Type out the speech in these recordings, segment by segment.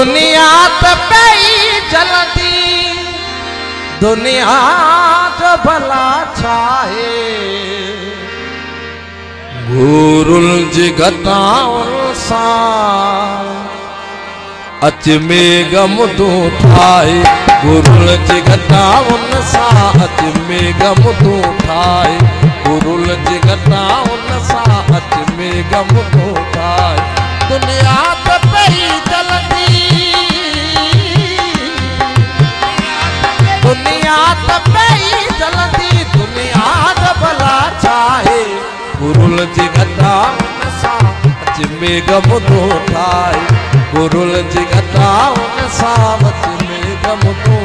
दुनिया त पई जलती। दुनिया जो भला छाहे गुरुल जिगताउन सां। अच में गम तू ठाहे गुरुल जिगताउन सां। अच में गम तू ठाहे गुरुल जिगताउन सां। अच में गम तू ठाहे दुनिया गम तो ठाई गुरुल जी गटाओ ने सावत में गम तो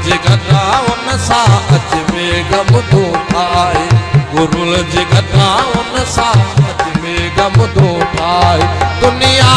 गुरुल जिगताउन सां अच में गम ठाहे गुरुल जिगताउन सां अच में गम ठाहे दुनिया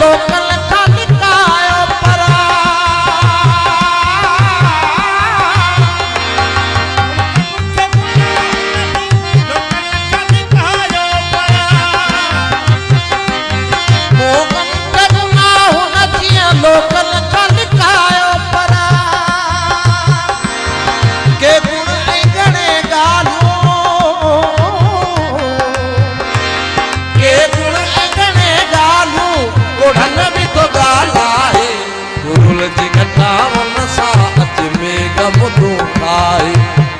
Allah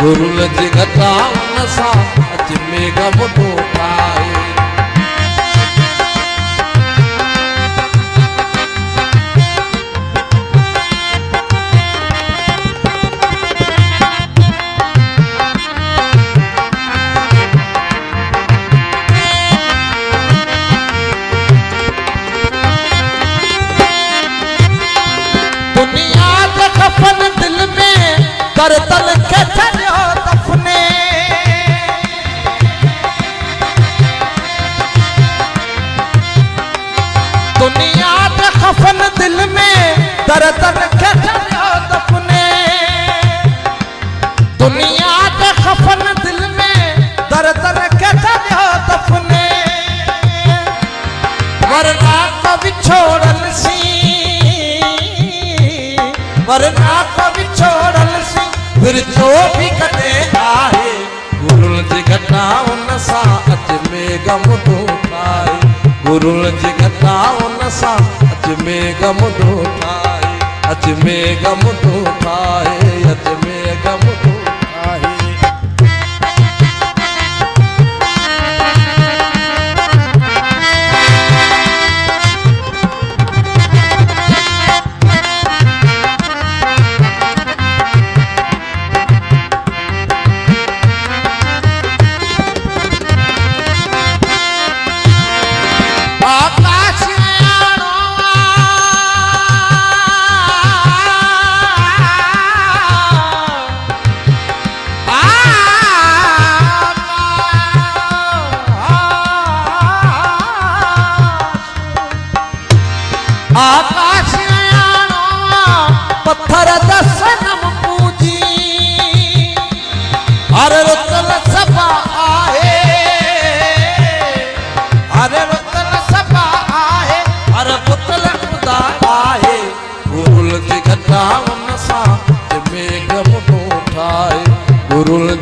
गुरुल जी घटावन सां में गम तूं ठाहे दुनिया के खफन दिल में करतल के छॾियो दिल में के छॾियो दफने दुनिया के खफन दिल में दर्दन के छॾियो दफने वरना को बिछोड़ल सी वरना को बिछोड़ल सी, फिर जो भी कटे आहे गुरुल जी घटाउन सां अच में गम तो ठाहे गुरुल जी घटाउन सां में गम तो ठाहे अच में गम तो ठाहे अच में गम तो ठाहे आकाश पत्थर दसनम पूजी अरे रुतल सभा आहे। अरे रुतल सभा आहे। अरे पुतल खुदा आहे। गुरुल जी घटा उन सां मेघ मुठो ठाहे गुरुल